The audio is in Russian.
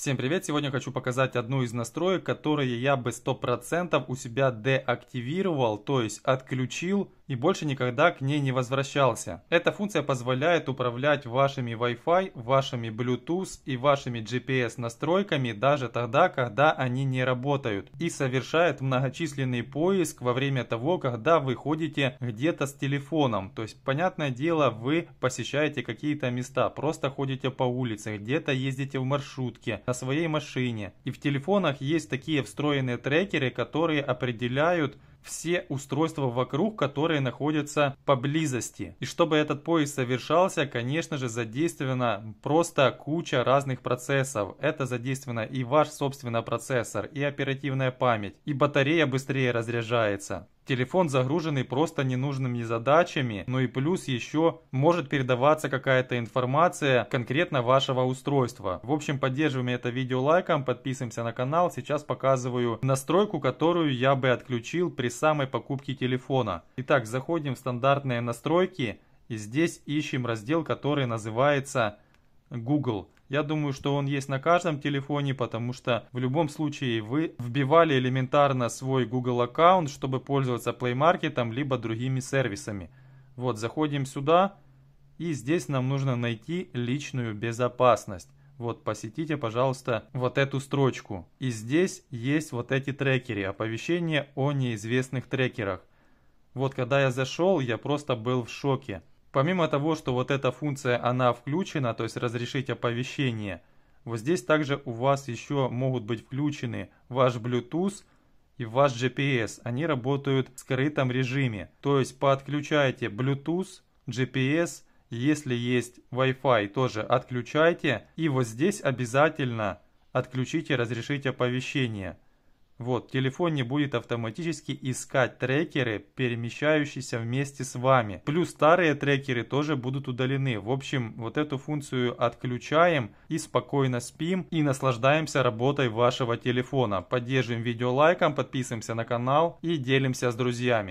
Всем привет! Сегодня хочу показать одну из настроек, которые я бы 100% у себя деактивировал, то есть отключил и больше никогда к ней не возвращался. Эта функция позволяет управлять вашими Wi-Fi, вашими Bluetooth и вашими GPS настройками даже тогда, когда они не работают. И совершает многочисленный поиск во время того, когда вы ходите где-то с телефоном. То есть, понятное дело, вы посещаете какие-то места, просто ходите по улице, где-то ездите в маршрутке, на своей машине. И в телефонах есть такие встроенные трекеры, которые определяют все устройства вокруг, которые находятся поблизости. И чтобы этот поиск совершался, конечно же, задействована просто куча разных процессов. Это задействовано и ваш собственный процессор, и оперативная память, и батарея быстрее разряжается. Телефон загруженный просто ненужными задачами, ну и плюс еще может передаваться какая-то информация конкретно вашего устройства. В общем, поддерживаем это видео лайком, подписываемся на канал. Сейчас показываю настройку, которую я бы отключил при самой покупке телефона. Итак, заходим в стандартные настройки и здесь ищем раздел, который называется Google. Я думаю, что он есть на каждом телефоне, потому что в любом случае вы вбивали элементарно свой Google аккаунт, чтобы пользоваться Play Market, либо другими сервисами. Вот, заходим сюда, и здесь нам нужно найти личную безопасность. Вот, посетите, пожалуйста, вот эту строчку. И здесь есть вот эти трекеры, оповещения о неизвестных трекерах. Вот, когда я зашел, я просто был в шоке. Помимо того, что вот эта функция, она включена, то есть разрешить оповещение, вот здесь также у вас еще могут быть включены ваш Bluetooth и ваш GPS. Они работают в скрытом режиме. То есть подключайте Bluetooth, GPS, если есть Wi-Fi, тоже отключайте. И вот здесь обязательно отключите разрешить оповещение. Вот, телефон не будет автоматически искать трекеры, перемещающиеся вместе с вами. Плюс старые трекеры тоже будут удалены. В общем, вот эту функцию отключаем и спокойно спим и наслаждаемся работой вашего телефона. Поддержим видео лайком, подписываемся на канал и делимся с друзьями.